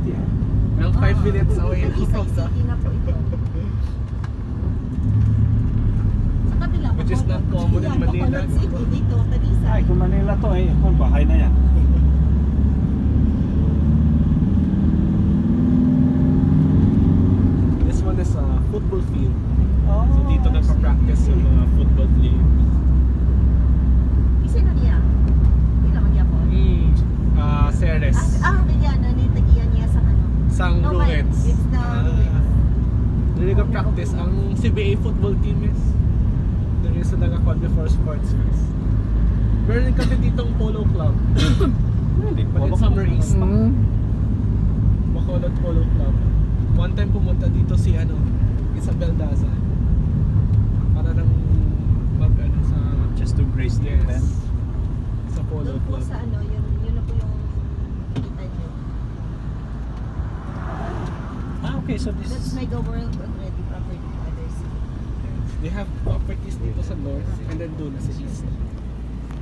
heart of the city. ah. Well, 5 minutes away na po ito. Sa kabila. Which is not common in Manila. Dito. Ay, kung Manila to eh, kung bahay na yan. This one is a football field. Oh, So dito nagpa-practice yung mga Sang No, mine. It's the Ruets. Dili ka practice ang CBA football team is Dili sa nagakon before sports fest. Meron din kami ditong polo club. Really? In Summer East. Mm. Bacolod Polo Club. One time pumunta dito si ano, Isabel Daza. Para nang mag ano sa Just to grace the yes, event. sa Polo Doon po Club. sa ano, okay. So this That's. Mega World already property others. They have properties dito sa north and then doon sa east.